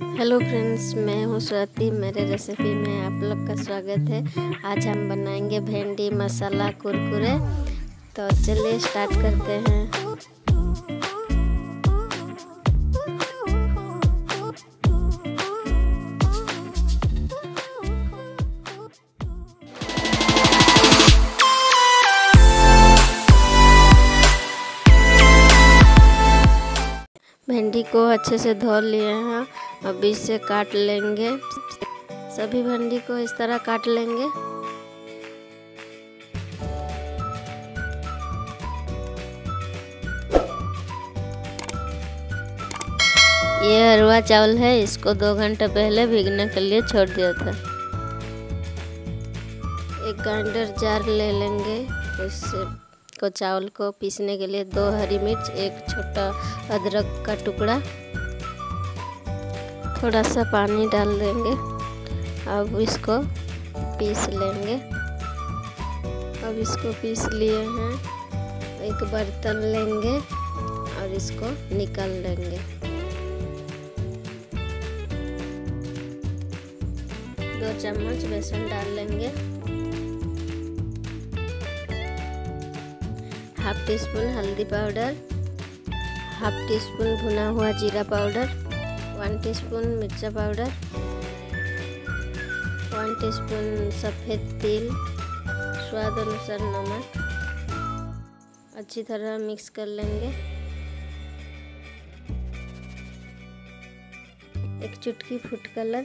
Hello friends मैं हूँ स्वाति। मेरे रेसिपी में आप लोग का स्वागत है। आज हम बनाएँगे भिंडी, मसाला, कुरकुरे। तो चलिए स्टार्ट करते हैं। भिंडी को अच्छे से धो लिए हैं। और बीच से काट लेंगे। सभी भिंडी को इस तरह काट लेंगे। ये अरवा चावल है, इसको दो घंटे पहले भीगने के लिए छोड़ दिया था। एक ग्राइंडर जार ले लेंगे, उससे को चावल को पीसने के लिए दो हरी मिर्च, एक छोटा अदरक का टुकड़ा। थोड़ा सा पानी डाल देंगे अब इसको पीस लेंगे। अब इसको पीस लिए हैं। एक बर्तन लेंगे और इसको निकाल लेंगे दो चम्मच बेसन डाल लेंगे। हाफ़ टी स्पून हल्दी पाउडर। हाफ़ टी स्पून भुना हुआ जीरा पाउडर। वन टीस्पून मिर्चा पाउडर वन टीस्पून सफ़ेद तिल स्वाद अनुसार नमक अच्छी तरह मिक्स कर लेंगे एक चुटकी फ़ूड कलर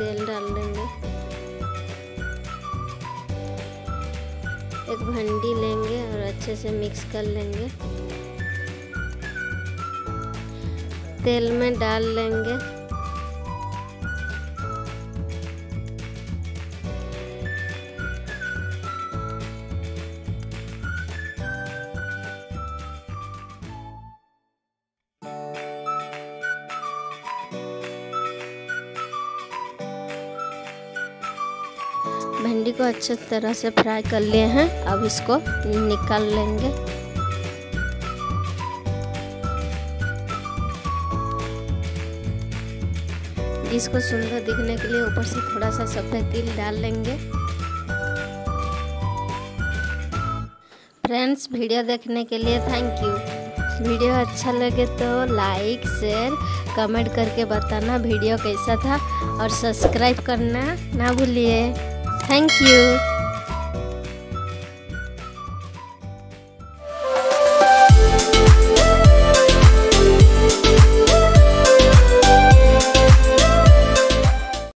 तेल डाल देंगे। एक भंडी लेंगे और अच्छे से मिक्स कर लेंगे। तेल में डाल लेंगे। भिंडी को अच्छे तरह से फ्राई कर लिए हैं। अब इसको निकाल लेंगे। इसको सुंदर दिखने के लिए ऊपर से थोड़ा सा सफ़ेद तिल डाल लेंगे। फ्रेंड्स, वीडियो देखने के लिए थैंक यू वीडियो अच्छा लगे तो लाइक शेयर कमेंट करके बताना वीडियो कैसा था। और सब्सक्राइब करना ना भूलिए। Thank you.